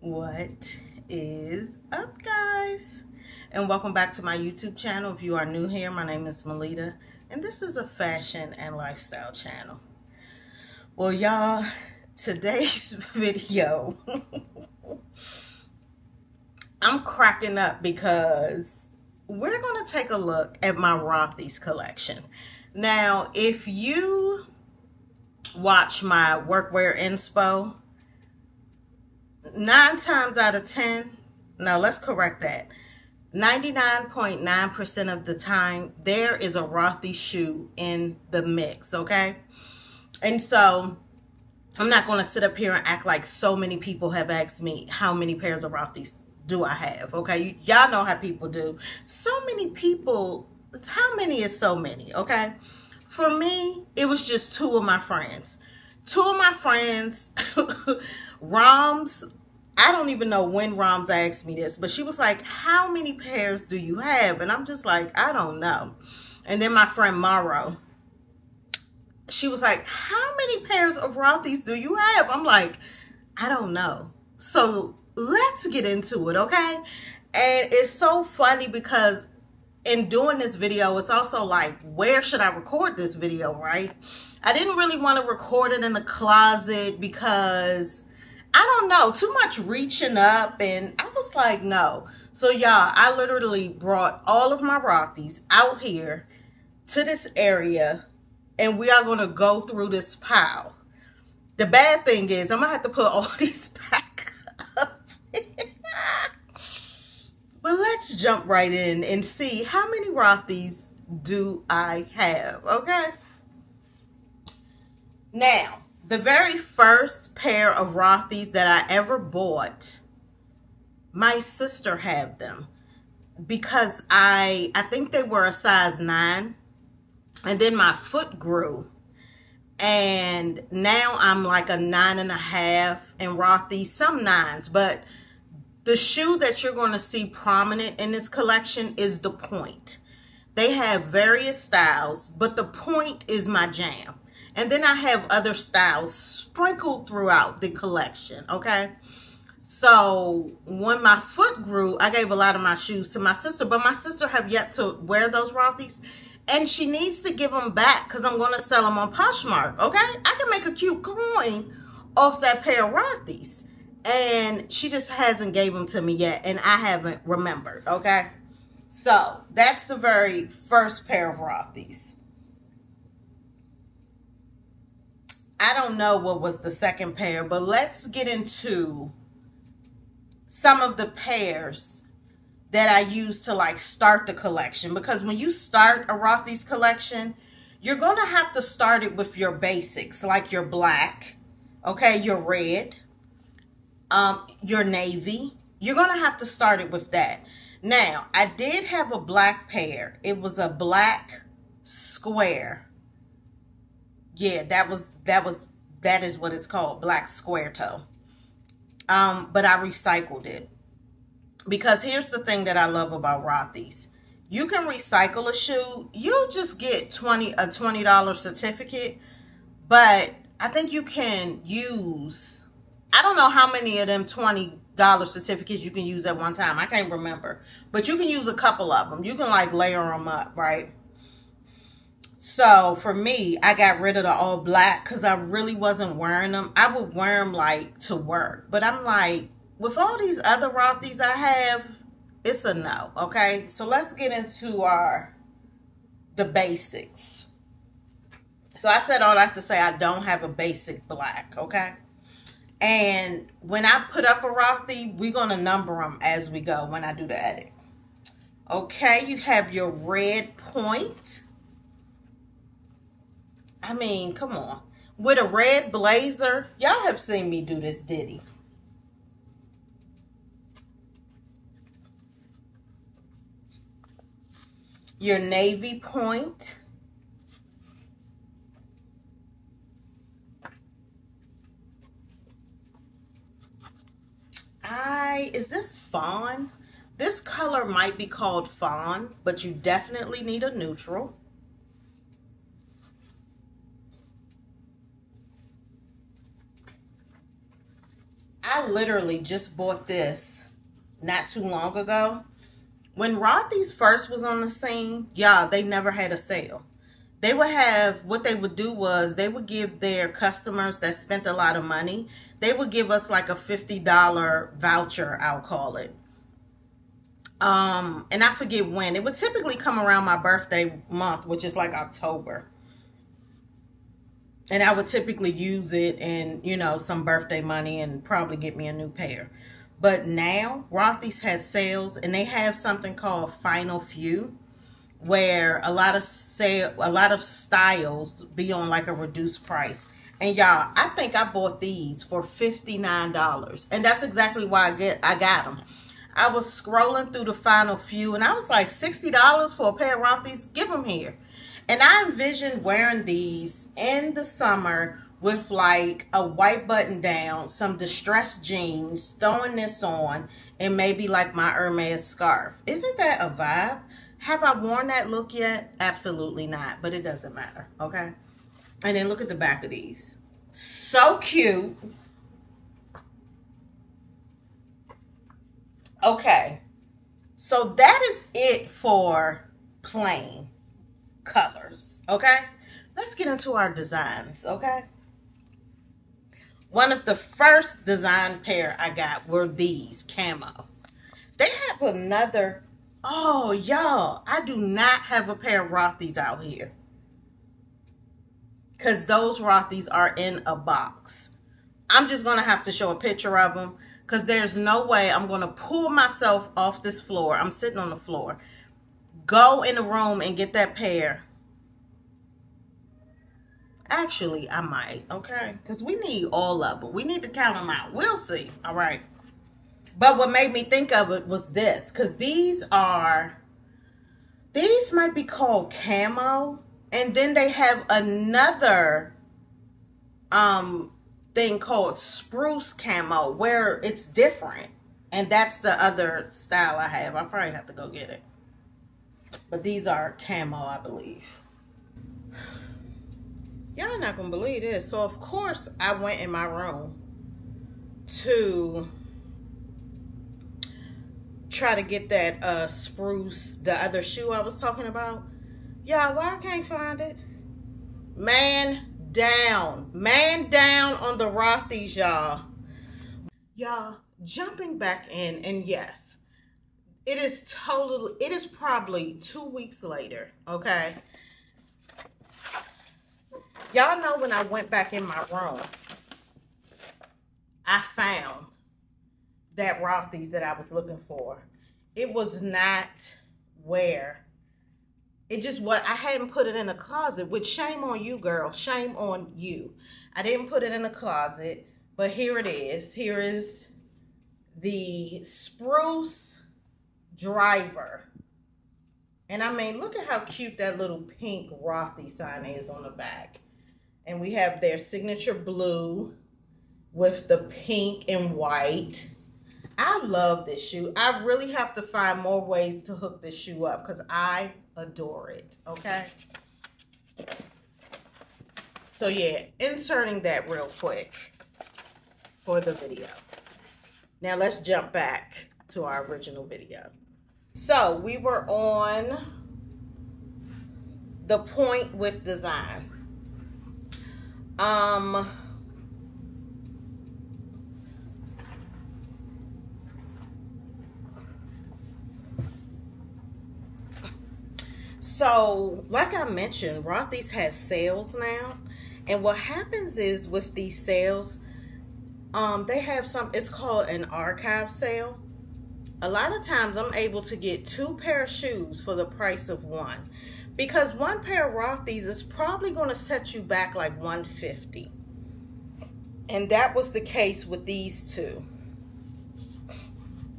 What is up, guys? And welcome back to my YouTube channel. If you are new here, my name is Maletta, and this is a fashion and lifestyle channel. Well, y'all, today's video, I'm cracking up because we're going to take a look at my Rothy's collection. Now, if you watch my workwear inspo, nine times out of 10, no, let's correct that. 99.9% of the time, there is a Rothy shoe in the mix, okay? And so, I'm not going to sit up here and act like so many people have asked me how many pairs of Rothys do I have, okay? Y'all know how people do. So many people, how many is so many, okay? For me, it was just two of my friends. Two of my friends, Roms I don't even know when Roms asked me this, but she was like, how many pairs do you have? And I'm just like, I don't know. And then my friend Morrow, she was like, how many pairs of Rothys do you have? I'm like, I don't know. So let's get into it, okay? And it's so funny because in doing this video, it's also like, where should I record this video, right? I didn't really want to record it in the closet because I don't know, too much reaching up. And I was like, no. So y'all, I literally brought all of my Rothys out here to this area and we are going to go through this pile. The bad thing is I'm going to have to put all these back up. but let's jump right in and see how many Rothys do I have, okay? Now, the very first pair of Rothys that I ever bought, my sister had them because I I think they were a size nine and then my foot grew and now I'm like a nine and a half in Rothy, some nines, but the shoe that you're going to see prominent in this collection is the point. They have various styles, but the point is my jam. And then I have other styles sprinkled throughout the collection, okay? So when my foot grew, I gave a lot of my shoes to my sister, but my sister have yet to wear those Rothys. And she needs to give them back because I'm going to sell them on Poshmark, okay? I can make a cute coin off that pair of Rothys. And she just hasn't gave them to me yet, and I haven't remembered, okay? So that's the very first pair of Rothys. I don't know what was the second pair, but let's get into some of the pairs that I use to like start the collection. Because when you start a Rothy's collection, you're going to have to start it with your basics, like your black, okay, your red, um, your navy. You're going to have to start it with that. Now, I did have a black pair. It was a black square yeah, that was, that was, that is what it's called, black square toe. Um, but I recycled it. Because here's the thing that I love about Rothy's. You can recycle a shoe. You just get 20 a $20 certificate. But I think you can use, I don't know how many of them $20 certificates you can use at one time. I can't remember. But you can use a couple of them. You can like layer them up, right? So for me, I got rid of the all black because I really wasn't wearing them. I would wear them like to work. But I'm like, with all these other Rothies I have, it's a no, okay? So let's get into our, the basics. So I said all have to say I don't have a basic black, okay? And when I put up a Rothy, we're going to number them as we go when I do the edit. Okay, you have your red point I mean, come on. With a red blazer, y'all have seen me do this ditty. Your navy point. I, is this fawn? This color might be called fawn, but you definitely need a neutral. I literally just bought this not too long ago. When Rothy's first was on the scene, y'all, they never had a sale. They would have, what they would do was they would give their customers that spent a lot of money, they would give us like a $50 voucher, I'll call it. Um, and I forget when. It would typically come around my birthday month, which is like October and I would typically use it and, you know, some birthday money and probably get me a new pair. But now, Rothy's has sales and they have something called Final Few where a lot of sale, a lot of styles be on like a reduced price. And y'all, I think I bought these for $59. And that's exactly why I get I got them. I was scrolling through the Final Few and I was like, $60 for a pair of Rothy's? Give them here. And I envisioned wearing these in the summer with like a white button down, some distressed jeans, throwing this on, and maybe like my Hermes scarf. Isn't that a vibe? Have I worn that look yet? Absolutely not, but it doesn't matter, okay? And then look at the back of these. So cute. Okay, so that is it for plain colors, okay? Let's get into our designs, okay? One of the first design pair I got were these, camo. They have another, oh, y'all, I do not have a pair of Rothy's out here. Because those Rothy's are in a box. I'm just going to have to show a picture of them because there's no way I'm going to pull myself off this floor. I'm sitting on the floor go in the room and get that pair. Actually, I might, okay? Because we need all of them. We need to count them out. We'll see, all right? But what made me think of it was this. Because these are, these might be called camo. And then they have another um thing called spruce camo where it's different. And that's the other style I have. I probably have to go get it. But these are camo, I believe. Y'all not gonna believe this. So of course I went in my room to try to get that uh spruce, the other shoe I was talking about. Y'all, why I can't find it? Man down. Man down on the Rothy's, y'all. Y'all, jumping back in, and yes, it is totally, it is probably two weeks later, okay? Y'all know when I went back in my room, I found that Rothy's that I was looking for. It was not where. It just what I hadn't put it in a closet, which shame on you, girl. Shame on you. I didn't put it in a closet, but here it is. Here is the spruce driver. And I mean, look at how cute that little pink Rothy sign is on the back. And we have their signature blue with the pink and white. I love this shoe. I really have to find more ways to hook this shoe up because I adore it, okay? So yeah, inserting that real quick for the video. Now let's jump back to our original video. So we were on the point with design. Um, so like I mentioned, Rothy's has sales now. And what happens is with these sales, um, they have some, it's called an archive sale a lot of times I'm able to get two pair of shoes for the price of one. Because one pair of Rothy's is probably going to set you back like 150 And that was the case with these two.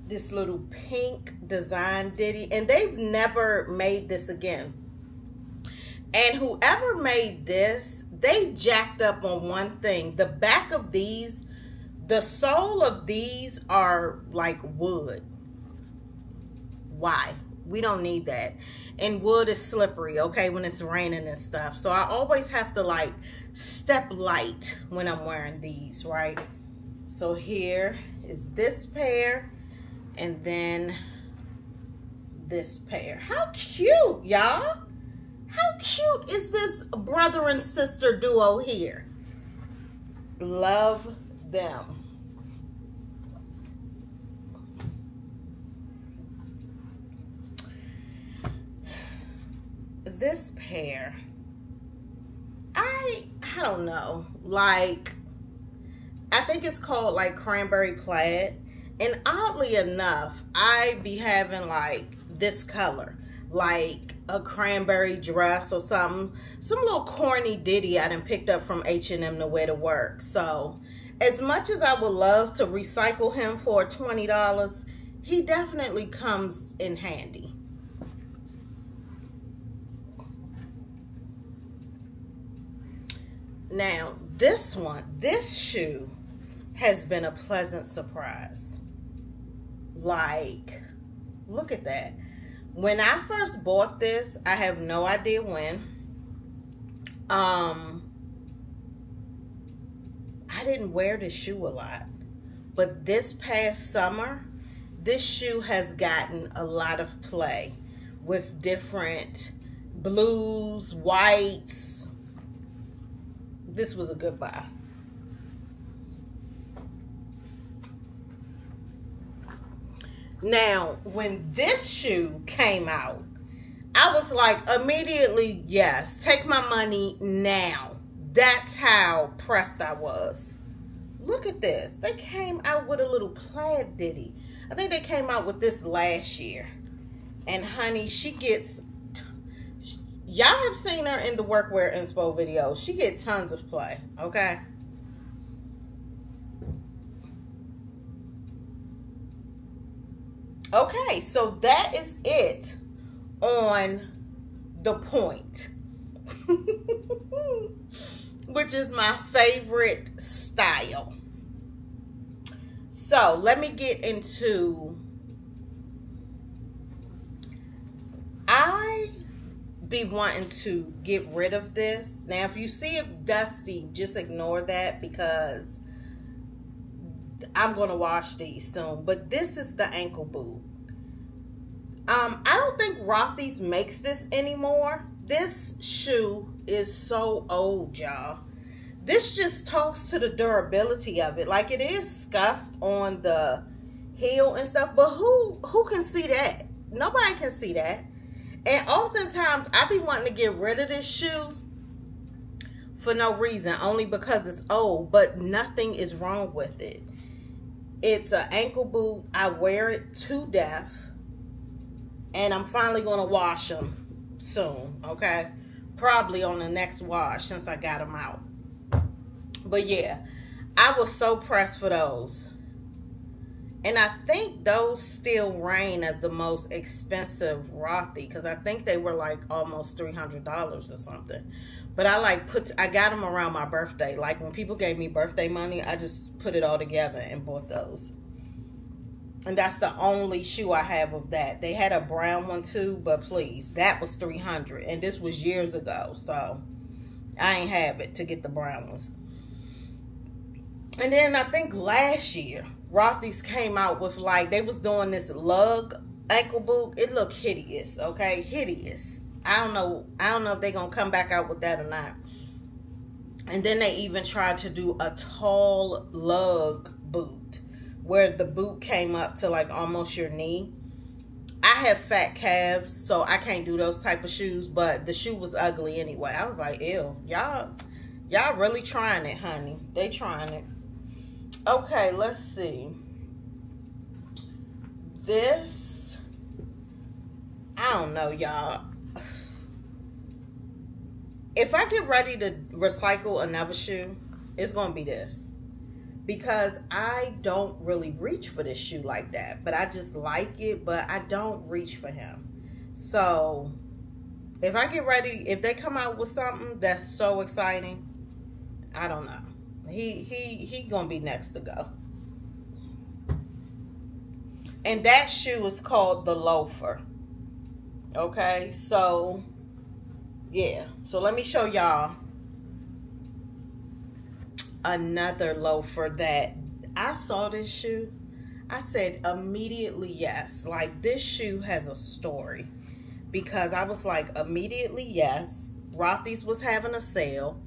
This little pink design ditty. And they've never made this again. And whoever made this, they jacked up on one thing. The back of these, the sole of these are like wood why? We don't need that. And wood is slippery, okay, when it's raining and stuff. So I always have to like step light when I'm wearing these, right? So here is this pair and then this pair. How cute, y'all. How cute is this brother and sister duo here? Love them. This pair, I, I don't know, like, I think it's called like cranberry plaid. And oddly enough, I be having like this color, like a cranberry dress or something. Some little corny ditty I done picked up from H&M to wear to work. So as much as I would love to recycle him for $20, he definitely comes in handy. Now, this one, this shoe has been a pleasant surprise. Like, look at that. When I first bought this, I have no idea when. Um, I didn't wear this shoe a lot. But this past summer, this shoe has gotten a lot of play with different blues, whites. This was a good buy. Now, when this shoe came out, I was like, immediately, yes, take my money now. That's how pressed I was. Look at this. They came out with a little plaid ditty. I think they came out with this last year. And honey, she gets, y'all have seen her in the workwear inspo video. She get tons of play, okay? Okay, so that is it on the point. Which is my favorite style. So let me get into I be wanting to get rid of this. Now if you see it dusty, just ignore that because I'm going to wash these soon. But this is the ankle boot. Um, I don't think Rothy's makes this anymore. This shoe is so old, y'all. This just talks to the durability of it. Like it is scuffed on the heel and stuff, but who who can see that? Nobody can see that. And oftentimes I be wanting to get rid of this shoe for no reason, only because it's old, but nothing is wrong with it. It's an ankle boot. I wear it to death. And I'm finally going to wash them soon, okay? Probably on the next wash since I got them out. But yeah, I was so pressed for those. And I think those still reign as the most expensive Rothy because I think they were like almost $300 or something. But I like put, I got them around my birthday. Like when people gave me birthday money, I just put it all together and bought those. And that's the only shoe I have of that. They had a brown one too, but please, that was 300 And this was years ago, so I ain't have it to get the brown ones. And then I think last year, Rothy's came out with like, they was doing this lug ankle boot. It looked hideous, okay? Hideous. I don't know. I don't know if they're to come back out with that or not. And then they even tried to do a tall lug boot where the boot came up to like almost your knee. I have fat calves, so I can't do those type of shoes, but the shoe was ugly anyway. I was like, ew, y'all, y'all really trying it, honey. They trying it. Okay, let's see. This, I don't know, y'all. If I get ready to recycle another shoe, it's going to be this. Because I don't really reach for this shoe like that. But I just like it, but I don't reach for him. So, if I get ready, if they come out with something that's so exciting, I don't know. He he he gonna be next to go. And that shoe is called the loafer. Okay, so yeah. So let me show y'all another loafer that I saw this shoe, I said immediately yes. Like this shoe has a story because I was like immediately yes. Rothy's was having a sale.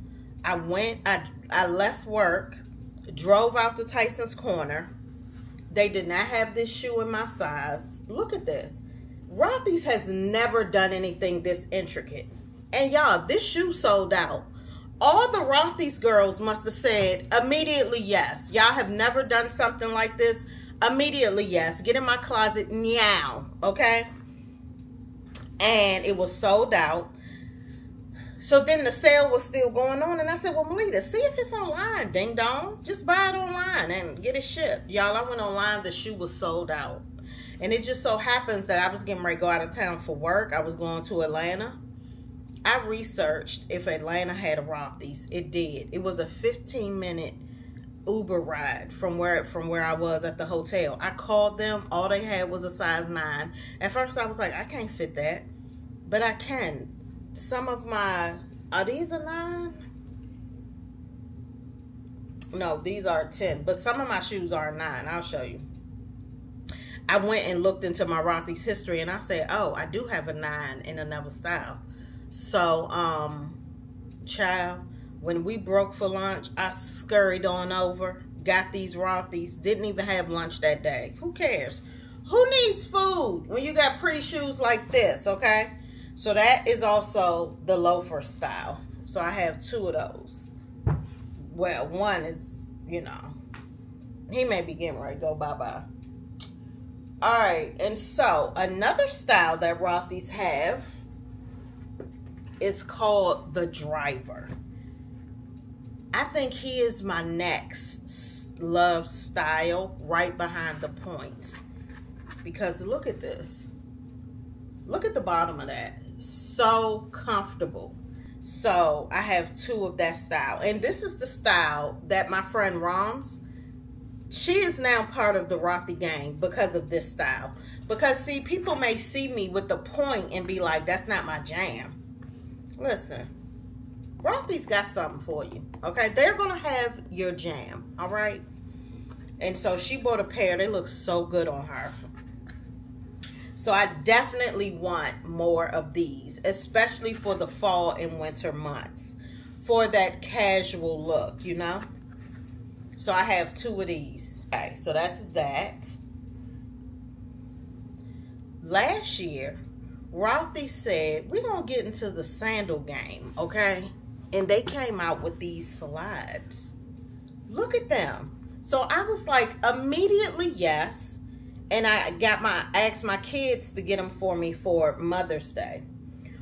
I went, I, I left work, drove out to Tyson's Corner. They did not have this shoe in my size. Look at this. Rothy's has never done anything this intricate. And y'all, this shoe sold out. All the Rothy's girls must have said immediately yes. Y'all have never done something like this. Immediately yes. Get in my closet now. Okay? And it was sold out. So then the sale was still going on. And I said, well, Maletta, see if it's online. Ding dong. Just buy it online and get it shipped. Y'all, I went online. The shoe was sold out. And it just so happens that I was getting ready to go out of town for work. I was going to Atlanta. I researched if Atlanta had a Rothy's. It did. It was a 15 minute Uber ride from where from where I was at the hotel. I called them. All they had was a size 9. At first I was like, I can't fit that. But I can some of my, are these a nine? No, these are 10, but some of my shoes are nine. I'll show you. I went and looked into my Rothy's history and I said, oh, I do have a nine in another style. So, um, child, when we broke for lunch, I scurried on over, got these Rothy's, didn't even have lunch that day. Who cares? Who needs food when you got pretty shoes like this, okay? So that is also the loafer style. So I have two of those. Well, one is, you know, he may be getting ready to go bye-bye. All right, and so another style that Rothy's have is called the driver. I think he is my next love style right behind the point. Because look at this. Look at the bottom of that so comfortable. So I have two of that style. And this is the style that my friend Roms, she is now part of the Rothy gang because of this style. Because see, people may see me with the point and be like, that's not my jam. Listen, Rothy's got something for you. Okay, they're gonna have your jam. All right. And so she bought a pair. They look so good on her. So I definitely want more of these, especially for the fall and winter months for that casual look, you know? So I have two of these. Okay, so that's that. Last year, Rothy said, we're going to get into the sandal game, okay? And they came out with these slides. Look at them. So I was like, immediately, yes and I got my I asked my kids to get them for me for Mother's Day.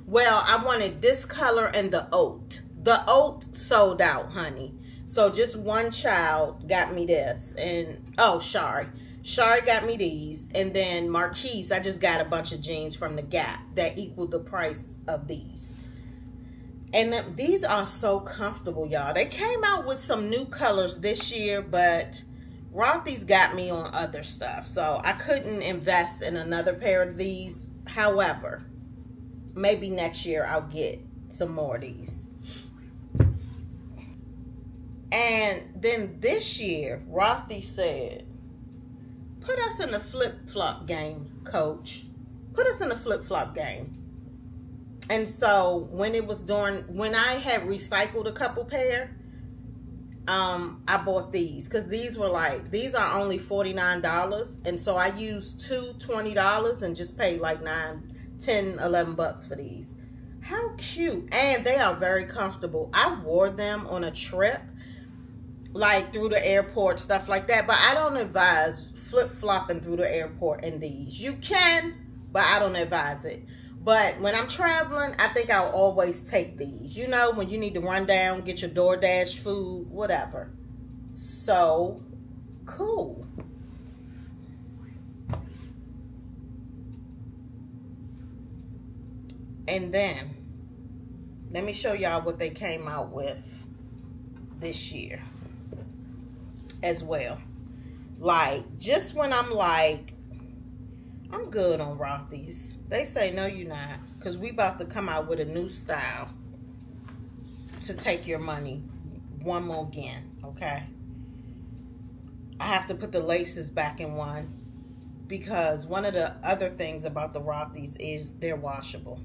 Well, I wanted this color and the oat. The oat sold out, honey. So just one child got me this. And oh, Shari. Shari got me these. And then Marquise, I just got a bunch of jeans from the Gap that equaled the price of these. And these are so comfortable, y'all. They came out with some new colors this year, but Rothy's got me on other stuff, so I couldn't invest in another pair of these. However, maybe next year I'll get some more of these. And then this year, Rothy said, put us in the flip-flop game, coach. Put us in the flip-flop game. And so when it was during, when I had recycled a couple pair, um, I bought these because these were like, these are only $49. And so I used two $20 and just paid like nine, 10, 11 bucks for these. How cute. And they are very comfortable. I wore them on a trip, like through the airport, stuff like that. But I don't advise flip-flopping through the airport in these. You can, but I don't advise it. But when I'm traveling, I think I'll always take these. You know, when you need to run down, get your DoorDash food, whatever. So, cool. And then, let me show y'all what they came out with this year as well. Like, just when I'm like, I'm good on Rothy's they say, no, you're not. Because we about to come out with a new style to take your money one more again, okay? I have to put the laces back in one because one of the other things about the Rothy's is they're washable.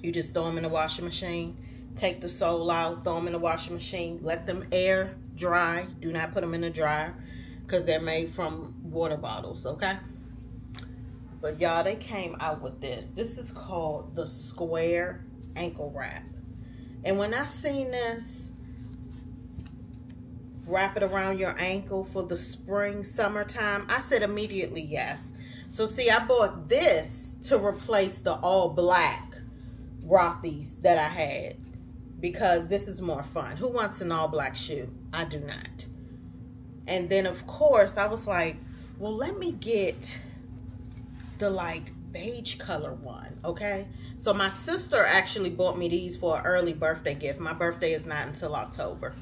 You just throw them in the washing machine, take the sole out, throw them in the washing machine, let them air dry. Do not put them in the dryer because they're made from water bottles, okay? But y'all, they came out with this. This is called the Square Ankle Wrap. And when I seen this, wrap it around your ankle for the spring, summertime, I said immediately yes. So see, I bought this to replace the all black Rothy's that I had because this is more fun. Who wants an all black shoe? I do not. And then of course I was like, well, let me get the like beige color one, okay? So my sister actually bought me these for an early birthday gift. My birthday is not until October.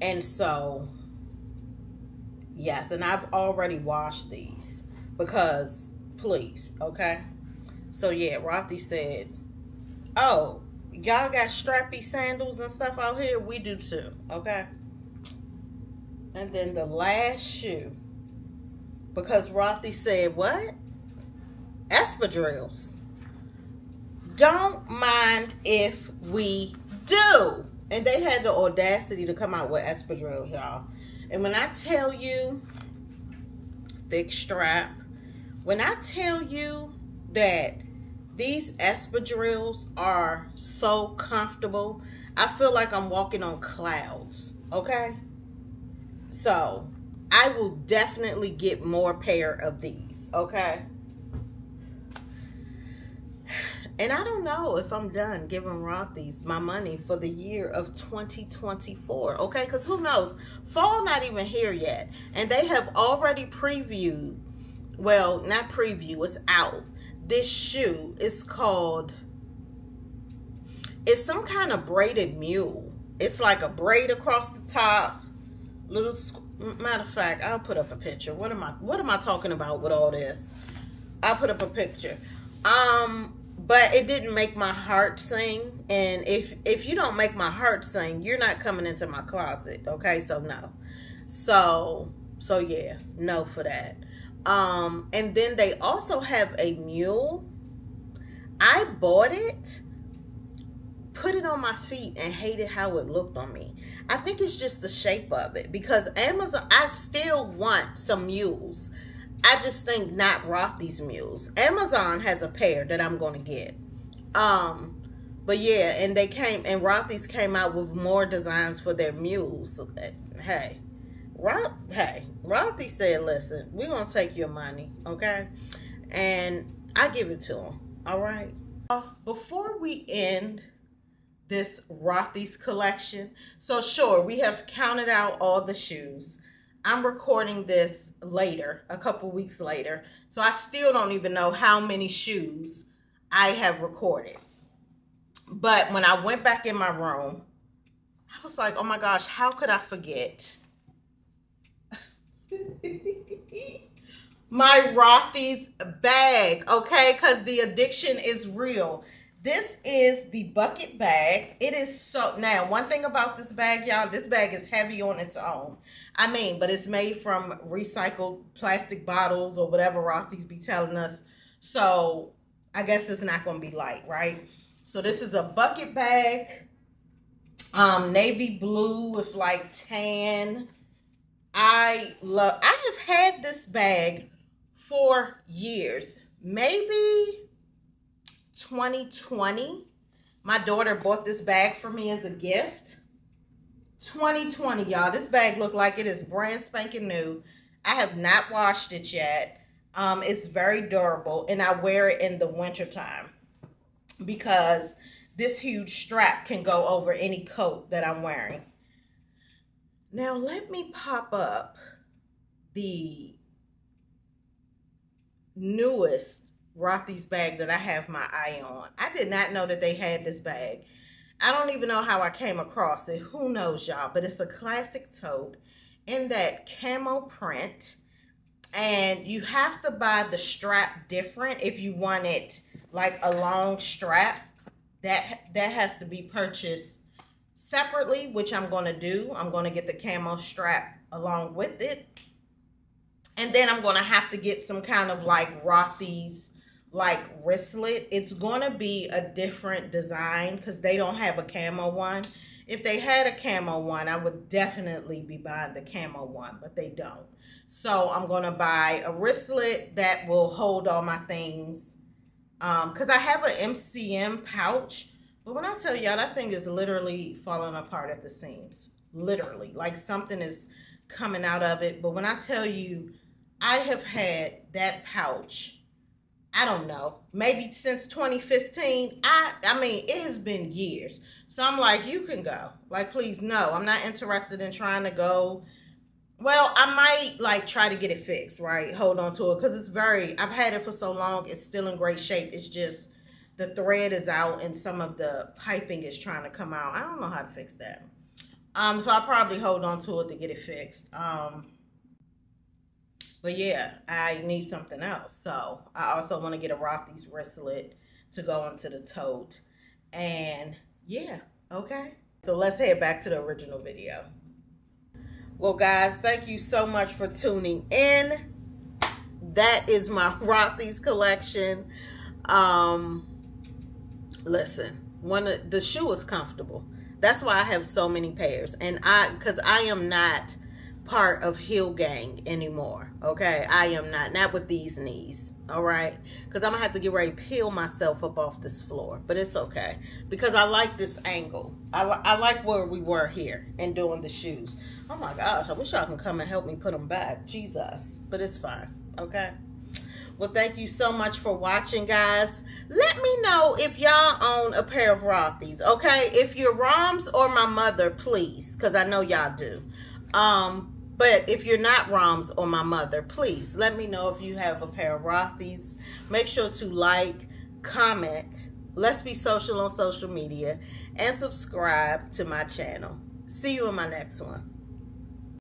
And so, yes, and I've already washed these because, please, okay? So yeah, Rothy said, oh, y'all got strappy sandals and stuff out here? We do too, okay? And then the last shoe, because Rothy said, what? espadrilles. Don't mind if we do. And they had the audacity to come out with espadrilles, y'all. And when I tell you, thick strap, when I tell you that these espadrilles are so comfortable, I feel like I'm walking on clouds, okay? So, I will definitely get more pair of these, okay? And I don't know if I'm done giving Rothy's my money for the year of 2024, okay? Because who knows? Fall not even here yet. And they have already previewed, well, not preview, it's out. This shoe is called, it's some kind of braided mule. It's like a braid across the top. Little, matter of fact, I'll put up a picture. What am I, what am I talking about with all this? I'll put up a picture. Um, but it didn't make my heart sing. And if if you don't make my heart sing you're not coming into my closet. Okay? So no. So so yeah. No for that. Um and then they also have a mule. I bought it put it on my feet and hated how it looked on me i think it's just the shape of it because amazon i still want some mules I just think not Rothy's mules. Amazon has a pair that I'm going to get. Um, but yeah, and they came, and Rothy's came out with more designs for their mules. Hey, Roth, hey, Rothy said, listen, we're going to take your money, okay? And I give it to them, all right? Uh, before we end this Rothy's collection, so sure, we have counted out all the shoes. I'm recording this later, a couple weeks later. So I still don't even know how many shoes I have recorded. But when I went back in my room, I was like, oh my gosh, how could I forget? my Rothy's bag, okay? Because the addiction is real. This is the bucket bag. It is so, now one thing about this bag, y'all, this bag is heavy on its own. I mean, but it's made from recycled plastic bottles or whatever Rothy's be telling us. So I guess it's not going to be light, right? So this is a bucket bag, um, navy blue with like tan. I love, I have had this bag for years, maybe 2020. My daughter bought this bag for me as a gift. 2020, y'all. This bag looked like it is brand spanking new. I have not washed it yet. Um, it's very durable, and I wear it in the wintertime because this huge strap can go over any coat that I'm wearing. Now, let me pop up the newest Rothy's bag that I have my eye on. I did not know that they had this bag. I don't even know how I came across it. Who knows, y'all? But it's a classic tote in that camo print. And you have to buy the strap different if you want it like a long strap. That, that has to be purchased separately, which I'm going to do. I'm going to get the camo strap along with it. And then I'm going to have to get some kind of like Rothy's like wristlet. It's to be a different design because they don't have a camo one. If they had a camo one, I would definitely be buying the camo one, but they don't. So I'm to buy a wristlet that will hold all my things. Because um, I have an MCM pouch. But when I tell y'all, that thing is literally falling apart at the seams. Literally. Like something is coming out of it. But when I tell you, I have had that pouch I don't know, maybe since 2015. I I mean, it has been years. So I'm like, you can go. Like, please, no, I'm not interested in trying to go. Well, I might like try to get it fixed, right? Hold on to it because it's very, I've had it for so long. It's still in great shape. It's just the thread is out and some of the piping is trying to come out. I don't know how to fix that. Um, so I'll probably hold on to it to get it fixed. Um, but yeah, I need something else. So I also want to get a Rothy's wristlet to go into the tote. And yeah, okay. So let's head back to the original video. Well, guys, thank you so much for tuning in. That is my Rothy's collection. Um, listen, one of the shoe is comfortable. That's why I have so many pairs. And I, because I am not part of Heel Gang anymore. Okay, I am not. Not with these knees. All right, because I'm gonna have to get ready to peel myself up off this floor, but it's okay because I like this angle. I, li I like where we were here and doing the shoes. Oh my gosh, I wish y'all can come and help me put them back. Jesus, but it's fine. Okay. Well, thank you so much for watching, guys. Let me know if y'all own a pair of Rothy's, okay? If you're Roms or my mother, please, because I know y'all do. Um, but if you're not Roms or my mother, please let me know if you have a pair of Rothy's. Make sure to like, comment, let's be social on social media, and subscribe to my channel. See you in my next one.